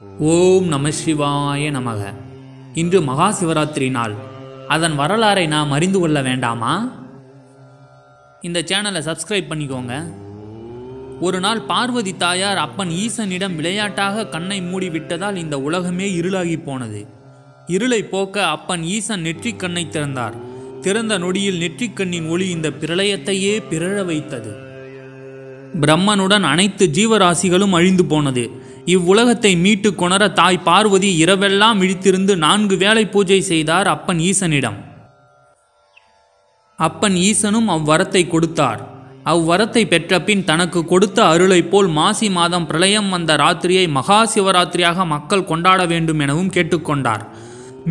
ஓம் நம சிவாய நமக. இன்று மகா சிவராத்திரி நாள். அதன் வரலாறை நாம் அறிந்து கொள்ள வேண்டாமா? இந்த சேனலை சப்ஸ்கிரைப் பண்ணிக்கோங்க. ஒரு நாள் பார்வதி தாயார் அப்பன் ஈசனிடம் விளையாட்டாக கண்ணை மூடி விட்டதால் இந்த உலகமே இருளாகி போனது. இருளை போக்க அப்பன் ஈசன் நெற்றிக் கண்ணை திறந்தார். திறந்த நொடியில் நெற்றிக்கண்ணின் ஒளி இந்த பிரளயத்தையே பிறழ வைத்தது. பிரம்மனுடன் அனைத்து ஜீவராசிகளும் அழிந்து போனது. இவ்வுலகத்தை மீட்டு கொணர தாய் பார்வதி இரவெல்லாம் விழித்திருந்து நான்கு வேளை பூஜை செய்தார் அப்பன் ஈசனிடம். அப்பன் ஈசனும் அவ்வரத்தை கொடுத்தார். அவ்வரத்தை பெற்ற பின் தனக்கு கொடுத்த அருளைப் போல் மாசி மாதம் பிரளயம் வந்த ராத்திரியை மகா சிவராத்திரியாக மக்கள் கொண்டாட வேண்டும் எனவும் கேட்டுக்கொண்டார்.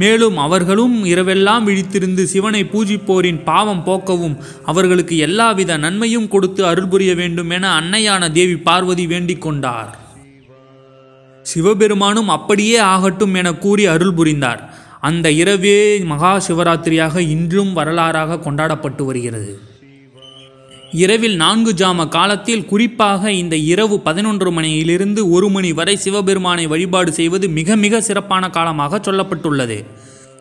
மேலும் அவர்களும் இரவெல்லாம் விழித்திருந்து சிவனை பூஜிப்போரின் பாவம் போக்கவும் அவர்களுக்கு எல்லாவித நன்மையும் கொடுத்து அருள் புரிய வேண்டும் என அன்னையான தேவி பார்வதி வேண்டிக் கொண்டார். சிவபெருமானும் அப்படியே ஆகட்டும் என கூறி அருள் புரிந்தார். அந்த இரவே மகா சிவராத்திரியாக இன்றும் வரலாறாக கொண்டாடப்பட்டு வருகிறது. இரவில் நான்கு ஜாம காலத்தில் குறிப்பாக இந்த இரவு பதினொன்று மணியிலிருந்து ஒரு மணி வரை சிவபெருமானை வழிபாடு செய்வது மிக மிக சிறப்பான காலமாக சொல்லப்பட்டுள்ளது.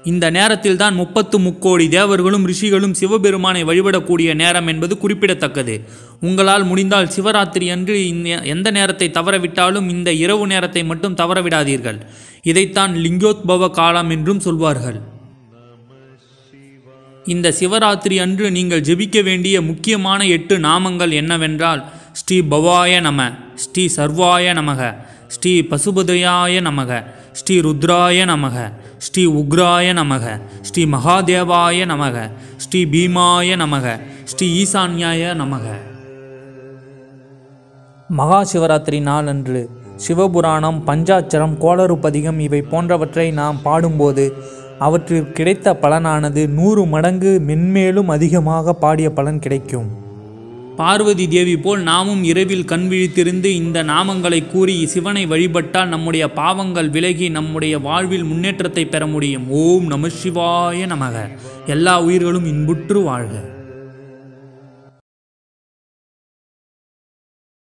இந்த நேரத்தில் தான் முப்பத்து முக்கோடி தேவர்களும் ரிஷிகளும் சிவபெருமானை வழிபடக்கூடிய நேரம் என்பது குறிப்பிடத்தக்கது. உங்களால் முடிந்தால் சிவராத்திரி அன்று எந்த நேரத்தை தவறவிட்டாலும் இந்த இரவு நேரத்தை மட்டும் தவறவிடாதீர்கள். இதைத்தான் லிங்கோத்பவ காலம் என்றும் சொல்வார்கள். இந்த சிவராத்திரி அன்று நீங்கள் ஜெபிக்க வேண்டிய முக்கியமான எட்டு நாமங்கள் என்னவென்றால் ஸ்ரீ பவாய நம ஸ்ரீ சர்வாய நமக ஸ்ரீ பசுபதயாய நமக ஸ்ரீ ருத்ராய நமக ஸ்ரீ உக்ராய நமக ஸ்ரீ மகாதேவாய நமக ஸ்ரீ பீமாய நமக ஸ்ரீ ஈசான்யாய நமக. மகா சிவராத்திரி நாளன்று சிவபுராணம் பஞ்சாட்சரம் கோளறு பதிகம் இவை போன்றவற்றை நாம் பாடும்போது அவற்றில் கிடைத்த பலனானது நூறு மடங்கு மென்மேலும் அதிகமாக பாடிய பலன் கிடைக்கும். பார்வதி தேவி போல் நாமும் இரவில் கண் விழித்திருந்து இந்த நாமங்களை கூறி சிவனை வழிபட்டால் நம்முடைய பாவங்கள் விலகி நம்முடைய வாழ்வில் முன்னேற்றத்தை பெற முடியும். ஓம் நம சிவாய நமக. எல்லா உயிர்களும் இன்புற்று வாழ்க.